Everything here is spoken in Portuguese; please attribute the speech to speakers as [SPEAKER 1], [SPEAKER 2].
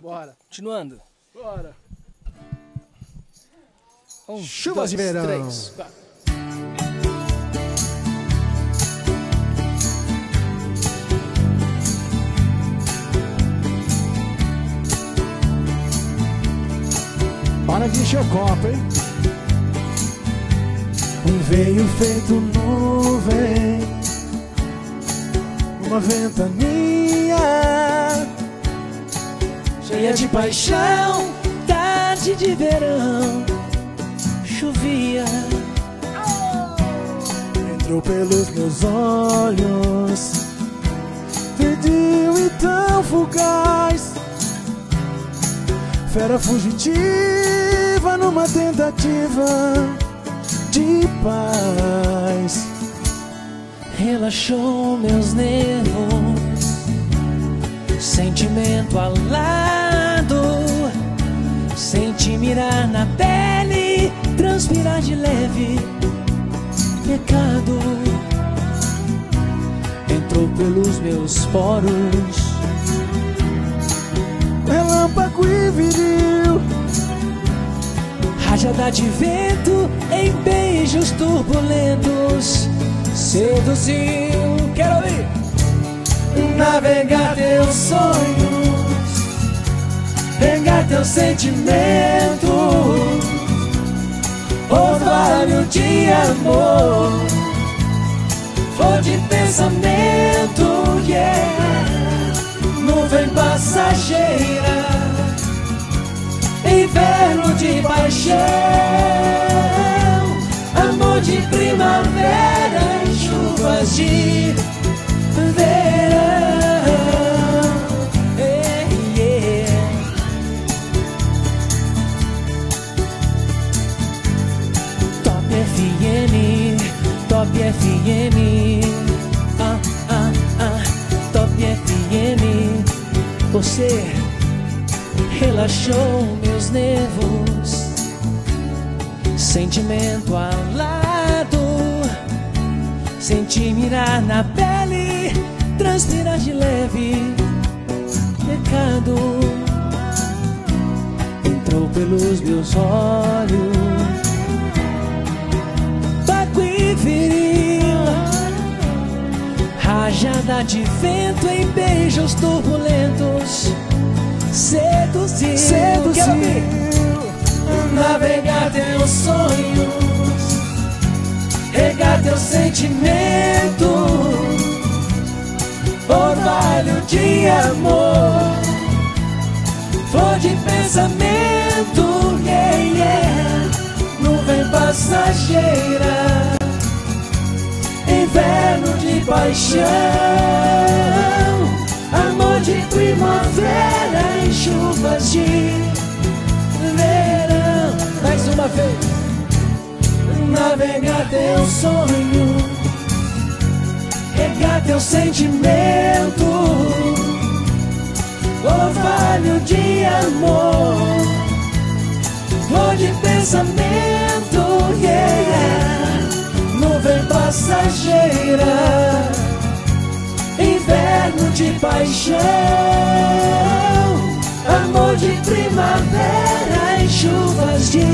[SPEAKER 1] Bora.
[SPEAKER 2] Continuando.
[SPEAKER 1] Bora.
[SPEAKER 2] Um,
[SPEAKER 3] Chuvas
[SPEAKER 2] dois,
[SPEAKER 3] de verão.
[SPEAKER 2] três, quatro.
[SPEAKER 3] Para de encher o copo, hein? Um veio feito nuvem Uma ventania
[SPEAKER 2] Cheia de paixão, tarde de verão, chovia.
[SPEAKER 3] Entrou pelos meus olhos Pediu e tão fugaz Fera fugitiva numa tentativa de paz
[SPEAKER 2] Relaxou meus nervos, sentimento alado. Mirar na pele, transpirar de leve, pecado. Entrou pelos meus poros,
[SPEAKER 3] Relâmpago e viril
[SPEAKER 2] rajada de vento em beijos turbulentos. Seduziu, quero ouvir. Navegar teus sonhos, pegar teus sentimentos, orvalho de amor, flor de pensamento, yeah, nuvem passageira, inverno de paixão, amor de primavera. Chuvas de FM, Top FM, ah, ah, ah, Top FM. Você relaxou meus nervos, sentimento alado. Senti mirar na pele, transpirar de leve, pecado entrou pelos meus olhos. Rajada de vento em beijos turbulentos. Seduziu.
[SPEAKER 3] Seduziu.
[SPEAKER 2] navegar teus sonhos, regar teus sentimentos, orvalho de amor, flor de pensamento, yeah, yeah, nuvem passageira, paixão, amor de primavera e chuvas de verão. Mais uma vez. Navegar teu sonho, regar teu sentimento, orvalho de amor, flor de pensamento, passageira, inverno de paixão, amor de primavera e chuvas de